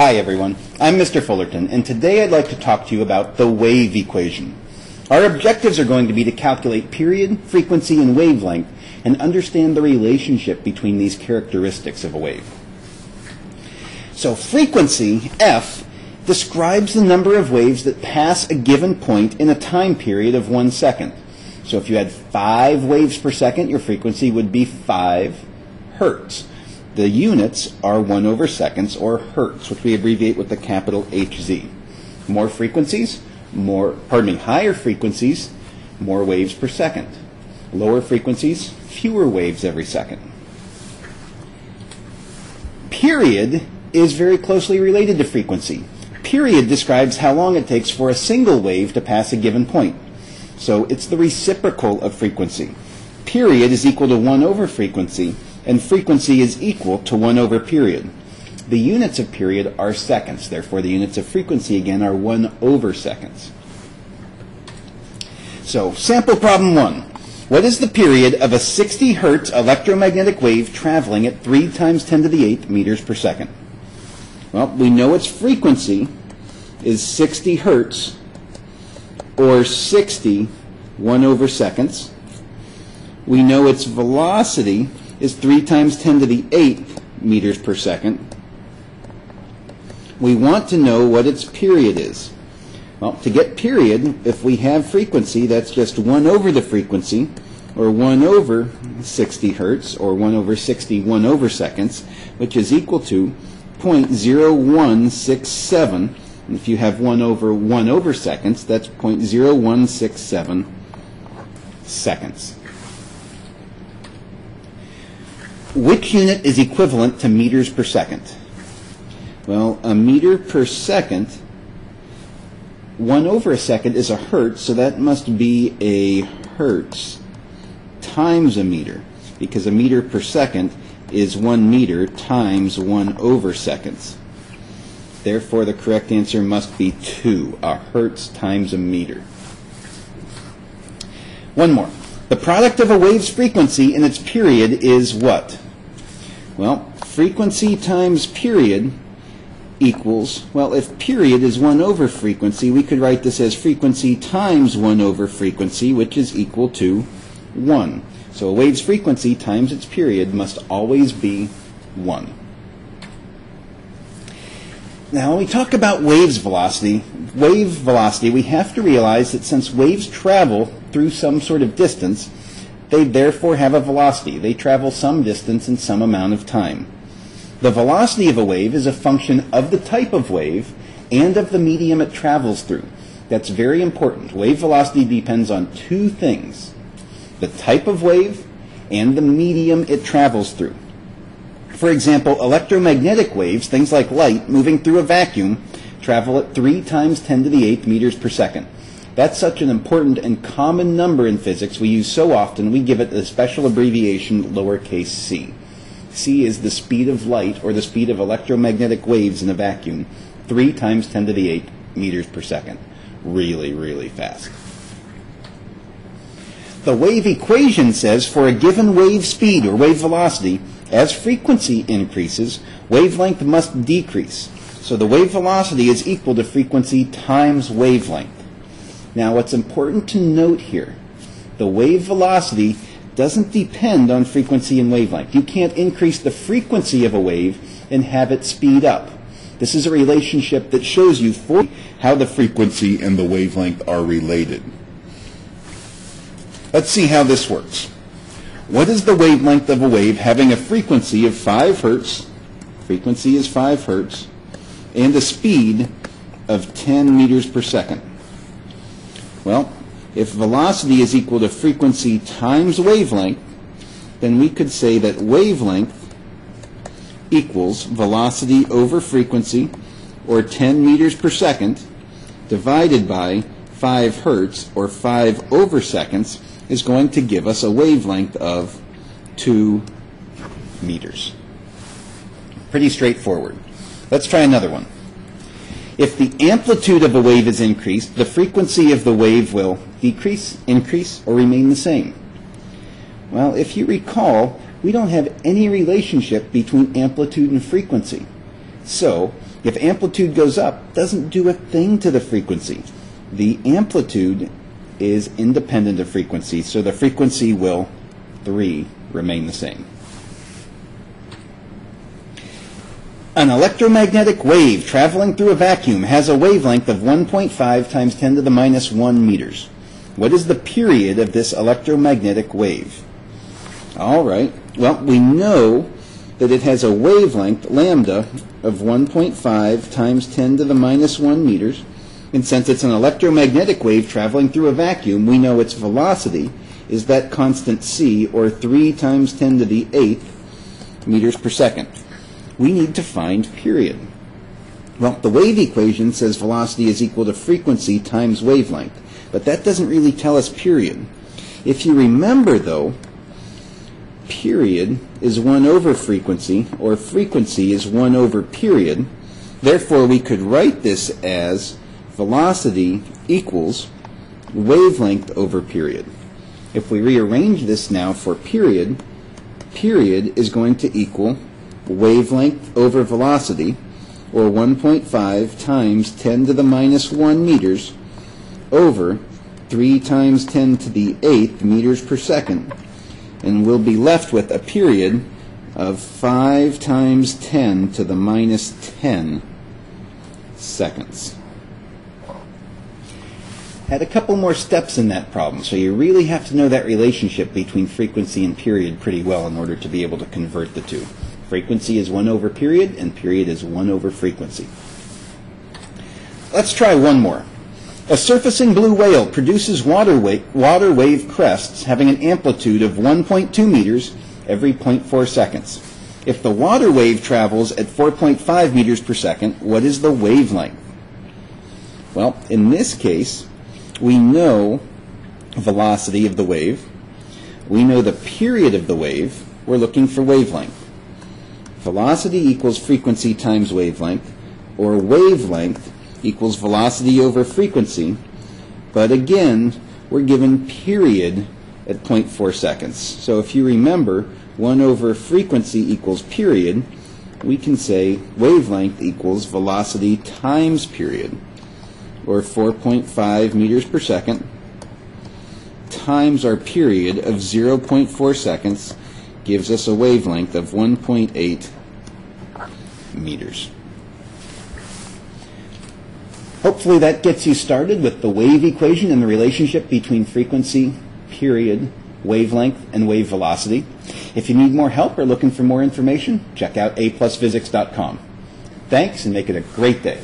Hi everyone, I'm Mr. Fullerton, and today I'd like to talk to you about the wave equation. Our objectives are going to be to calculate period, frequency, and wavelength, and understand the relationship between these characteristics of a wave. So frequency, F, describes the number of waves that pass a given point in a time period of one second. So if you had five waves per second, your frequency would be five hertz. The units are 1 over seconds, or hertz, which we abbreviate with the capital HZ. More frequencies, more, pardon me, higher frequencies, more waves per second. Lower frequencies, fewer waves every second. Period is very closely related to frequency. Period describes how long it takes for a single wave to pass a given point. So it's the reciprocal of frequency. Period is equal to 1 over frequency, and frequency is equal to 1 over period. The units of period are seconds, therefore the units of frequency again are 1 over seconds. So, sample problem 1. What is the period of a 60 hertz electromagnetic wave traveling at 3 times 10 to the 8 meters per second? Well, we know its frequency is 60 hertz or 60 1 over seconds. We know its velocity is 3 times 10 to the 8th meters per second. We want to know what its period is. Well, to get period, if we have frequency, that's just 1 over the frequency, or 1 over 60 hertz, or 1 over 60 1 over seconds, which is equal to 0.0167. And if you have 1 over 1 over seconds, that's 0.0167 seconds. Which unit is equivalent to meters per second? Well, a meter per second, 1 over a second is a hertz, so that must be a hertz times a meter, because a meter per second is 1 meter times 1 over seconds. Therefore, the correct answer must be 2, a hertz times a meter. One more. The product of a wave's frequency and its period is what? Well, frequency times period equals, well, if period is 1 over frequency, we could write this as frequency times 1 over frequency, which is equal to 1. So a wave's frequency times its period must always be 1. Now, when we talk about waves velocity, wave velocity, we have to realize that since waves travel through some sort of distance, they therefore have a velocity. They travel some distance in some amount of time. The velocity of a wave is a function of the type of wave and of the medium it travels through. That's very important. Wave velocity depends on two things the type of wave and the medium it travels through. For example, electromagnetic waves, things like light moving through a vacuum, travel at 3 times 10 to the 8th meters per second. That's such an important and common number in physics we use so often we give it the special abbreviation lowercase c. c is the speed of light or the speed of electromagnetic waves in a vacuum, 3 times 10 to the 8 meters per second. Really, really fast. The wave equation says for a given wave speed or wave velocity, as frequency increases, wavelength must decrease. So the wave velocity is equal to frequency times wavelength. Now what's important to note here, the wave velocity doesn't depend on frequency and wavelength. You can't increase the frequency of a wave and have it speed up. This is a relationship that shows you how the frequency and the wavelength are related. Let's see how this works. What is the wavelength of a wave having a frequency of 5 hertz, frequency is 5 hertz, and a speed of 10 meters per second? Well, if velocity is equal to frequency times wavelength, then we could say that wavelength equals velocity over frequency, or 10 meters per second, divided by 5 hertz, or 5 over seconds, is going to give us a wavelength of 2 meters. Pretty straightforward. Let's try another one. If the amplitude of a wave is increased, the frequency of the wave will decrease, increase, or remain the same. Well, if you recall, we don't have any relationship between amplitude and frequency. So, If amplitude goes up, doesn't do a thing to the frequency. The amplitude is independent of frequency, so the frequency will, 3, remain the same. An electromagnetic wave traveling through a vacuum has a wavelength of 1.5 times 10 to the minus 1 meters. What is the period of this electromagnetic wave? All right. Well, we know that it has a wavelength, lambda, of 1.5 times 10 to the minus 1 meters. And since it's an electromagnetic wave traveling through a vacuum, we know its velocity is that constant c, or 3 times 10 to the 8th meters per second. We need to find period. Well, the wave equation says velocity is equal to frequency times wavelength, but that doesn't really tell us period. If you remember, though, period is 1 over frequency, or frequency is 1 over period. Therefore, we could write this as velocity equals wavelength over period. If we rearrange this now for period, period is going to equal wavelength over velocity, or 1.5 times 10 to the minus 1 meters over 3 times 10 to the 8th meters per second. And we'll be left with a period of 5 times 10 to the minus 10 seconds. Had a couple more steps in that problem, so you really have to know that relationship between frequency and period pretty well in order to be able to convert the two. Frequency is 1 over period, and period is 1 over frequency. Let's try one more. A surfacing blue whale produces water, wa- water wave crests having an amplitude of 1.2 meters every 0.4 seconds. If the water wave travels at 4.5 meters per second, what is the wavelength? Well, in this case, we know velocity of the wave. We know the period of the wave. We're looking for wavelength. Velocity equals frequency times wavelength, or wavelength equals velocity over frequency. But again, we're given period at 0.4 seconds. So if you remember, 1 over frequency equals period, we can say wavelength equals velocity times period, or 4.5 meters per second, times our period of 0.4 seconds gives us a wavelength of 1.8 meters. Hopefully that gets you started with the wave equation and the relationship between frequency, period, wavelength, and wave velocity. If you need more help or looking for more information, check out aplusphysics.com. Thanks and make it a great day.